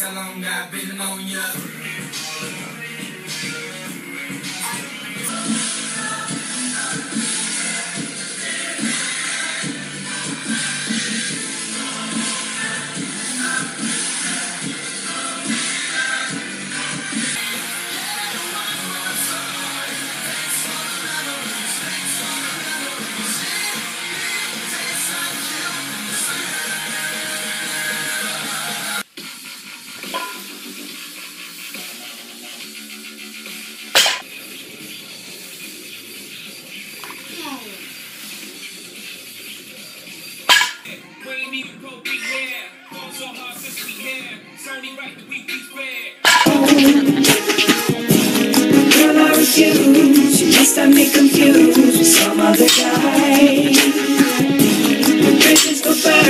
How long I've been on ya. Only right that we. Girl, I refuse. Must have me confused with some other guy. The bridges go burn.